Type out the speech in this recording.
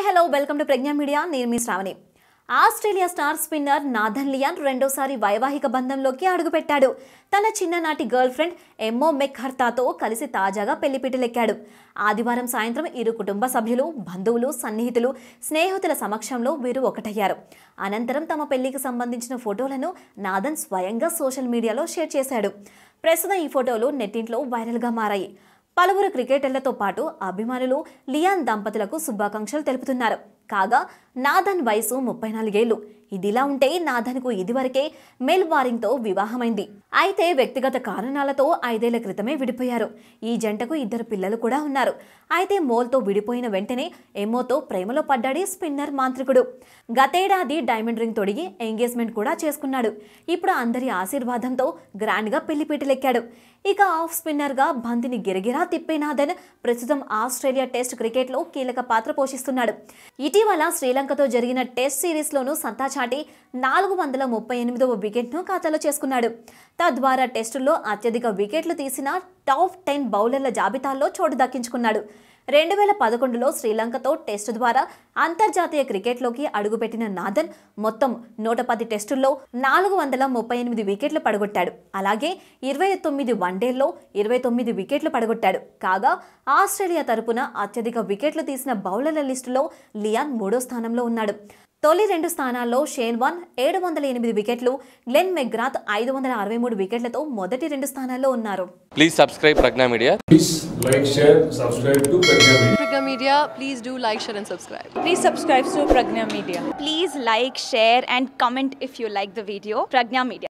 Hi hello welcome to Prajna Media నేను మీ Shravani. Australia star spinner Nathan Lyon రెండోసారి వైవాహిక బంధంలోకి అడుగుపెట్టాడు. తన చిన్ననాటి గర్ల్ ఫ్రెండ్ ఎమ్మో మెక్హర్తాతో కలిసి తాజాగా పెళ్ళిపీటలెక్కాడు. ఆదివారం సాయంత్రం ఇరు కుటుంబ సభ్యులు బంధువులు సన్నిహితులు స్నేహితుల సమక్షంలో వీరు ఒకటయ్యారు. అనంతరం తమ పెళ్ళికి సంబంధించిన ఫోటోలను నాథన్ స్వయంగా సోషల్ మీడియాలో షేర్ చేశాడు. ప్రస్తుతం ఈ ఫోటోలు నెట్టింట్లో వైరల్గా మారాయి. పలువురు క్రికెటర్లతో పాటు అభిమానులు లియాన్ దంపతులకు శుభాకాంక్షలు తెలుపుతున్నారు. కాగా నాథన్ వయసు ముప్పై నాలుగేళ్ళు ఇదిలా ఉంటే నాథన్కు ఇదివరకే మెల్ వారింగ్తో వివాహమైంది. అయితే వ్యక్తిగత కారణాలతో ఐదేళ్ళ క్రితమే విడిపోయారు. ఈ జంటకు ఇద్దరు పిల్లలు కూడా ఉన్నారు. అయితే మోల్తో విడిపోయిన వెంటనే ఎమ్మోతో ప్రేమలో పడ్డాడు స్పిన్నర్ మాంత్రికుడు. గతేడాది డైమండ్ రింగ్ తొడిగి ఎంగేజ్మెంట్ కూడా చేసుకున్నాడు. ఇప్పుడు అందరి ఆశీర్వాదంతో గ్రాండ్గా పెళ్ళిపీటలెక్కాడు ఇక ఆఫ్ స్పిన్నర్గా బంతిని గిరగిరా తిప్పే నాథన్ ప్రస్తుతం ఆస్ట్రేలియా టెస్ట్ క్రికెట్లో కీలక పాత్ర పోషిస్తున్నాడు. ఇటీ ఇటీవల శ్రీలంకతో జరిగిన టెస్ట్ సిరీస్లోనూ సత్తా చాటి నాలుగు వందల ముప్పై ఎనిమిదవ వికెట్ను ఖాతాలో చేసుకున్నాడు. తద్వారా టెస్టుల్లో అత్యధిక వికెట్లు తీసిన టాప్ టెన్ బౌలర్ల జాబితాల్లో చోటు దక్కించుకున్నాడు. రెండు వేల పదకొండులో శ్రీలంకతో టెస్టు ద్వారా అంతర్జాతీయ క్రికెట్లోకి అడుగుపెట్టిన నాథన్ మొత్తం నూట పది టెస్టుల్లో నాలుగు వందల ముప్పై ఎనిమిది వికెట్లు పడగొట్టాడు. అలాగే ఇరవై తొమ్మిది వన్డేల్లో ఇరవై తొమ్మిది వికెట్లు పడగొట్టాడు. కాగా ఆస్ట్రేలియా తరపున అత్యధిక వికెట్లు తీసిన బౌలర్ల లిస్టులో లియాన్ మూడో స్థానంలో ఉన్నాడు. తొలి రెండు స్థానాల్లో షేన్ వన్ ఏడు వందల ఎనిమిది వికెట్లు గ్లెన్ మెగ్రాత్ ఐదు వందల అరవై మూడు వికెట్లతో మొదటి రెండు స్థానాల్లో ఉన్నారు. Please subscribe do like subscribe please subscribe Prajna Media please like share and comment if you like the video Prajna Media